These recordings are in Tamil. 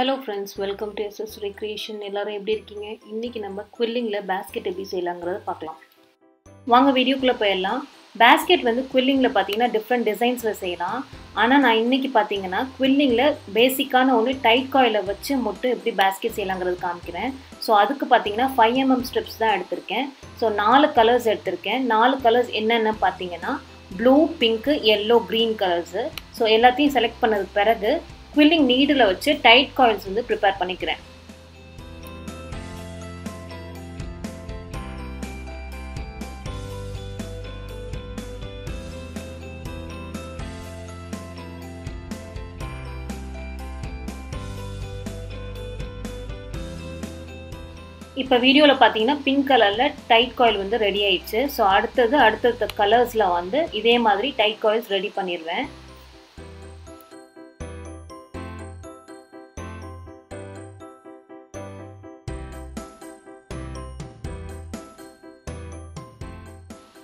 Hello friends welcome to SS recreation எல்லோரும் எப்படி இருக்கீங்க? இன்றைக்கி நம்ம குவில்லிங்கில் பேஸ்கெட் எப்படி செய்யலாங்கிறத பார்க்கலாம். வாங்க வீடியோக்குள்ளே போயிடலாம். பேஸ்கெட் வந்து குவில்லிங்கில் பார்த்தீங்கன்னா டிஃப்ரெண்ட் டிசைன்ஸில் செய்யலாம். ஆனால் நான் இன்றைக்கி பார்த்தீங்கன்னா குவில்லிங்கில் பேசிக்கான ஒன்று டைட் காயில் வச்சு மட்டும் எப்படி பேஸ்கெட் செய்யலாங்கிறது காமிக்கிறேன். ஸோ அதுக்கு பார்த்தீங்கன்னா ஃபைவ் எம்எம் ஸ்ட்ரிப்ஸ் தான் எடுத்திருக்கேன். ஸோ நாலு கலர்ஸ் எடுத்திருக்கேன். நாலு கலர்ஸ் என்னென்ன பார்த்தீங்கன்னா blue pink yellow green colours so எல்லாத்தையும் செலக்ட் பண்ணதுக்கு பிறகு குவில்லிங் நீடில் வச்சு டைட் காயில்ஸ் வந்து ப்ரிப்பேர் பண்ணிக்கிறேன். இப்போ வீடியோவில் பார்த்தீங்கன்னா பிங்க் கலரில் டைட் காயில் வந்து ரெடி ஆயிடுச்சு. ஸோ அடுத்தது அடுத்தடுத்த கலர்ஸில் வந்து இதே மாதிரி டைட் காயில்ஸ் ரெடி பண்ணிடுவேன்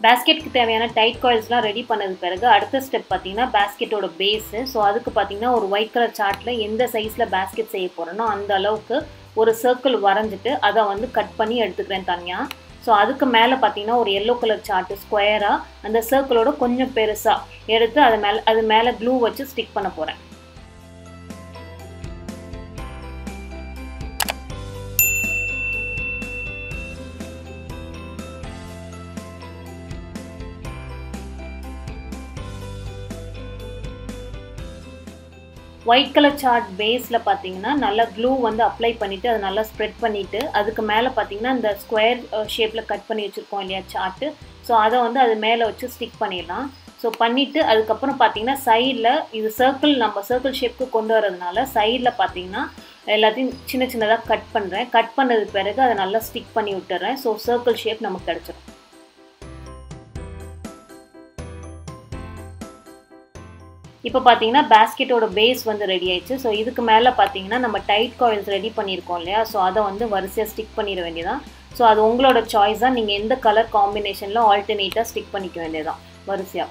பேஸ்கெட்க்கு தேவையான டைட் காயில்ஸ்லாம் ரெடி பண்ணது பிறகு அடுத்த ஸ்டெப் பார்த்தீங்கன்னா பேஸ்கெட்டோட பேஸு ஸோ அதுக்கு பார்த்தீங்கன்னா ஒரு ஒயிட் கலர் சார்ட்டில் எந்த சைஸில் பேஸ்கெட் செய்ய போகிறேனோ அந்த அளவுக்கு ஒரு சர்க்கிள் வரைஞ்சிட்டு அதை வந்து கட் பண்ணி எடுத்துக்கிறேன் தனியாக ஸோ அதுக்கு மேலே பார்த்தீங்கன்னா ஒரு எல்லோ கலர் சார்ட்டு ஸ்கொயராக அந்த சர்க்கிளோட கொஞ்சம் பெருசாக எடுத்து அது மேலே அது மேலே க்ளூ வச்சு ஸ்டிக் பண்ண போகிறேன் ஒயிட் கலர் சார்ட் பேஸில் பார்த்தீங்கன்னா நல்லா க்ளூ வந்து அப்ளை பண்ணிவிட்டு அதை நல்லா ஸ்ப்ரெட் பண்ணிவிட்டு அதுக்கு மேலே பார்த்தீங்கன்னா இந்த ஸ்கொயர் ஷேப்பில் கட் பண்ணி வச்சுருக்கோம் இல்லையா சார்ட்டு ஸோ அதை வந்து அது மேலே வச்சு ஸ்டிக் பண்ணிடலாம். ஸோ பண்ணிவிட்டு அதுக்கப்புறம் பார்த்தீங்கன்னா சைடில் இது சர்க்கிள் நம்ம சர்க்கிள் ஷேப்புக்கு கொண்டு வரதுனால சைடில் பார்த்தீங்கன்னா எல்லாத்தையும் சின்ன சின்னதாக கட் பண்ணுறேன் கட் பண்ணது பிறகு அதை நல்லா ஸ்டிக் பண்ணி விட்டுறேன். ஸோ சர்க்கிள் ஷேப் நமக்கு கிடச்சிரும். இப்போ பார்த்தீங்கன்னா பேஸ்கெட்டோட பேஸ் வந்து ரெடி ஆயிடுச்சு. ஸோ இதுக்கு மேலே பார்த்தீங்கன்னா நம்ம டைட் காயில்ஸ் ரெடி பண்ணியிருக்கோம் இல்லையா? ஸோ அதை வந்து வரிசையாக ஸ்டிக் பண்ணிட வேண்டியதான் ஸோ அது உங்களோட சாய்ஸாக நீங்கள் எந்த கலர் காம்பினேஷனில் ஆல்டர்னேட்டாக ஸ்டிக் பண்ணிக்க வேண்டியதான் வரிசையாக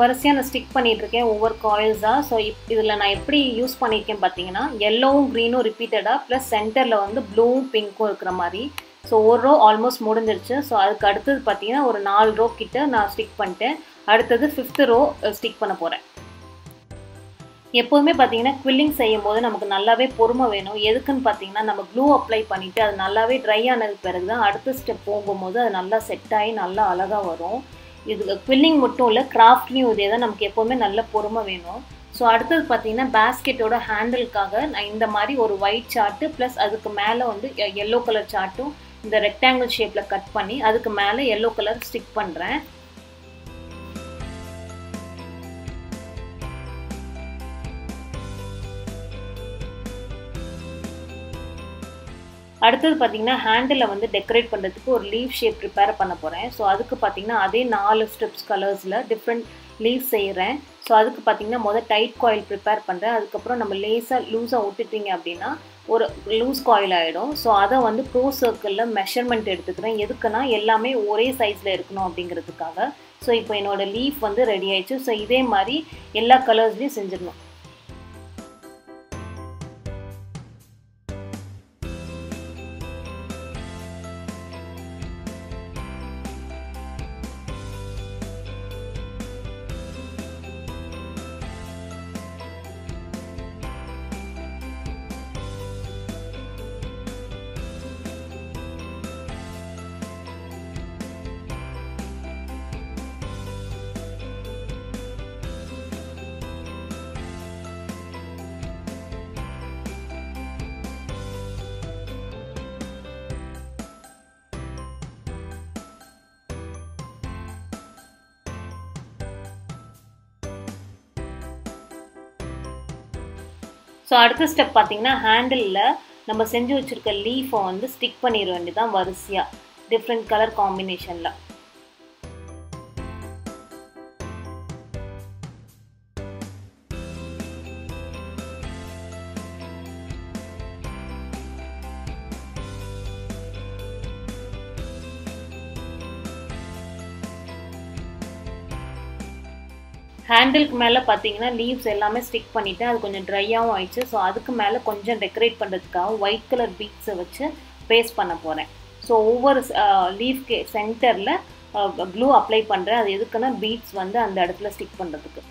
வரிசையாக நான் ஸ்டிக் பண்ணிகிட்ருக்கேன் ஒவ்வொரு காயில்ஸாக ஸோ இப் இதில் நான் எப்படி யூஸ் பண்ணியிருக்கேன் பார்த்தீங்கன்னா எல்லோவும் க்ரீனும் ரிப்பீட்டடாக ப்ளஸ் சென்டரில் வந்து ப்ளூவும் பிங்க்கும் இருக்கிற மாதிரி. ஸோ ஒரு ரோ ஆல்மோஸ்ட் முடிஞ்சிருச்சு. ஸோ அதுக்கு அடுத்தது பார்த்தீங்கன்னா ஒரு நாலு ரோ கிட்ட நான் ஸ்டிக் பண்ணிட்டேன். அடுத்தது ஃபிஃப்த்து ரோ ஸ்டிக் பண்ண போகிறேன் எப்போதுமே பார்த்தீங்கன்னா குவில்லிங் செய்யும் போது நமக்கு நல்லாவே பொறுமை வேணும். எதுக்குன்னு பார்த்தீங்கன்னா நம்ம க்ளூ அப்ளை பண்ணிவிட்டு அது நல்லாவே ட்ரை ஆனதுக்கு பிறகு தான் அடுத்த ஸ்டெப் போகும்போது அது நல்லா செட் ஆகி நல்லா அழகாக வரும். இது குவில்லிங் மட்டும் இல்லை கிராஃப்ட்லேயும் இதே தான் நமக்கு எப்போவுமே நல்ல பொறுமை வேணும். ஸோ அடுத்தது பார்த்தீங்கன்னா பேஸ்கெட்டோட ஹேண்டிலுக்காக நான் இந்த மாதிரி ஒரு ஒயிட் சார்ட்டு ப்ளஸ் அதுக்கு மேலே வந்து எல்லோ கலர் சார்ட்டும் இந்த ரெக்டாங்கிள் ஷேப்பில் கட் பண்ணி அதுக்கு மேலே எல்லோ கலர் ஸ்டிக் பண்ணுறேன் அடுத்தது பார்த்தீங்கன்னா ஹேண்டில் வந்து டெக்கரேட் பண்ணுறதுக்கு ஒரு லீவ் ஷேப் ப்ரிப்பேர் பண்ண போகிறேன் ஸோ அதுக்கு பார்த்தீங்கன்னா அதே நாலு ஸ்டெப்ஸ் கலர்ஸில் டிஃப்ரெண்ட் லீவ் செய்கிறேன் ஸோ அதுக்கு பார்த்தீங்கன்னா மொதல் டைட் காயில் ப்ரிப்பேர் பண்ணுறேன் அதுக்கப்புறம் நம்ம லேஸாக லூஸாக விட்டுட்டிங்க அப்படின்னா ஒரு லூஸ் காயில் ஆகிடும் ஸோ அதை வந்து ப்ரோ சர்க்கிளில் மெஷர்மெண்ட் எடுத்துக்கிறேன். எதுக்குன்னா எல்லாமே ஒரே சைஸில் இருக்கணும் அப்படிங்கிறதுக்காக. ஸோ இப்போ என்னோடய லீஃப் வந்து ரெடி ஆயிடுச்சு. ஸோ இதே மாதிரி எல்லா கலர்ஸ்லேயும் செஞ்சிடணும். ஸோ அடுத்த ஸ்டெப் பார்த்தீங்கன்னா ஹேண்டிலில் நம்ம செஞ்சு வச்சுருக்க லீஃபை வந்து ஸ்டிக் பண்ணிட வேண்டியதான் வரிசையாக டிஃப்ரெண்ட் கலர் காம்பினேஷனில் ஹேண்டிலுக்கு மேலே பார்த்தீங்கன்னா லீவ்ஸ் எல்லாமே ஸ்டிக் பண்ணிவிட்டு அது கொஞ்சம் ட்ரையாகவும் ஆயிடுச்சு. ஸோ அதுக்கு மேலே கொஞ்சம் டெக்கரேட் பண்ணுறதுக்காக ஒயிட் கலர் பீட்ஸை வச்சு பேஸ்ட் பண்ண போகிறேன் ஸோ ஒவ்வொரு லீஃப்க்கு சென்டரில் க்ளூ அப்ளை பண்ணுறேன் அது எதுக்குன்னா பீட்ஸ் வந்து அந்த இடத்துல ஸ்டிக் பண்ணுறதுக்கு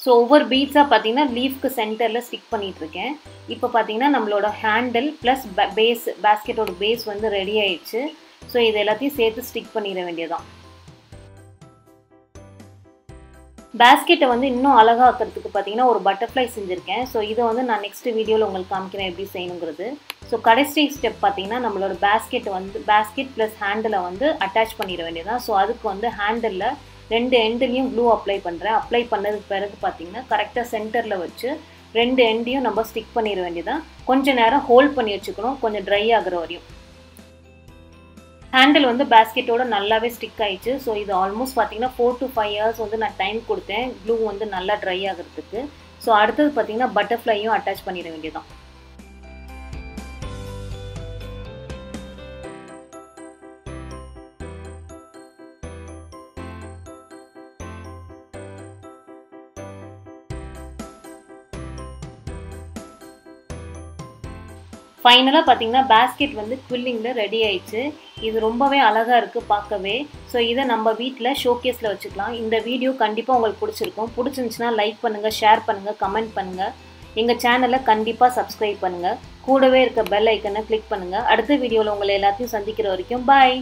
ஸோ ஒவ்வொரு பீட்ஸாக பார்த்தீங்கன்னா லீஃப்க்கு சென்டரில் ஸ்டிக் பண்ணிகிட்ருக்கேன் இப்போ பார்த்தீங்கன்னா நம்மளோட ஹேண்டில் ப்ளஸ் பேஸ் பேஸ்கெட்டோட பேஸ் வந்து ரெடி ஆயிடுச்சு. ஸோ இது எல்லாத்தையும் சேர்த்து ஸ்டிக் பண்ணிட வேண்டியதான் பேஸ்கெட்டை வந்து இன்னும் அழகாக்கிறதுக்கு பார்த்தீங்கன்னா ஒரு பட்டர்ஃப்ளை செஞ்சுருக்கேன். ஸோ இதை வந்து நான் நெக்ஸ்ட் வீடியோவில் உங்களுக்கு காமிக்கிறேன் எப்படி செய்யணுங்கிறது. ஸோ கடைசி ஸ்டெப் பார்த்தீங்கன்னா நம்மளோட பேஸ்கெட் வந்து பேஸ்கெட் ப்ளஸ் ஹேண்டிலை வந்து அட்டாச் பண்ணிட வேண்டியதான் ஸோ அதுக்கு வந்து ஹேண்டிலில் ரெண்டு எண்டுலேயும் க்ளூ அப்ளை பண்ணுறேன் அப்ளை பண்ணதுக்கு பிறகு பார்த்தீங்கன்னா கரெக்டாக சென்டரில் வச்சு ரெண்டு எண்டையும் நம்ம ஸ்டிக் பண்ணிட வேண்டியதான் கொஞ்சம் நேரம் ஹோல்ட் பண்ணி வச்சுக்கணும். கொஞ்சம் ட்ரை ஆகிற வரையும். ஹேண்டில் வந்து பேஸ்கெட்டோட நல்லாவே ஸ்டிக் ஆயிடுச்சு. ஸோ இது ஆல்மோஸ்ட் பார்த்தீங்கன்னா ஃபோர் டு ஃபைவ் இயர்ஸ் வந்து நான் டைம் கொடுத்தேன். க்ளூ வந்து நல்லா ட்ரை ஆகிறதுக்கு. ஸோ அடுத்தது பார்த்தீங்கன்னா பட்டர்ஃப்ளையும் அட்டாச் பண்ணிட வேண்டியதான் ஃபைனலாக பார்த்தீங்கன்னா பேஸ்கெட் வந்து குவில்லிங்கில் ரெடி ஆயிடுச்சு. இது ரொம்பவே அழகாக இருக்குது பார்க்கவே ஸோ இதை நம்ம வீட்டில் ஷோகேஸில் வச்சுக்கலாம். இந்த வீடியோ கண்டிப்பாக உங்களுக்கு பிடிச்சிருக்கும். பிடிச்சிருந்துச்சுன்னா லைக் பண்ணுங்கள் ஷேர் பண்ணுங்கள் கமெண்ட் பண்ணுங்கள் எங்கள் சேனலை கண்டிப்பாக சப்ஸ்கிரைப் பண்ணுங்கள் கூடவே இருக்க பெல் ஐக்கனை கிளிக் பண்ணுங்கள் அடுத்த வீடியோவில் உங்களை எல்லாத்தையும் சந்திக்கிற வரைக்கும் பாய்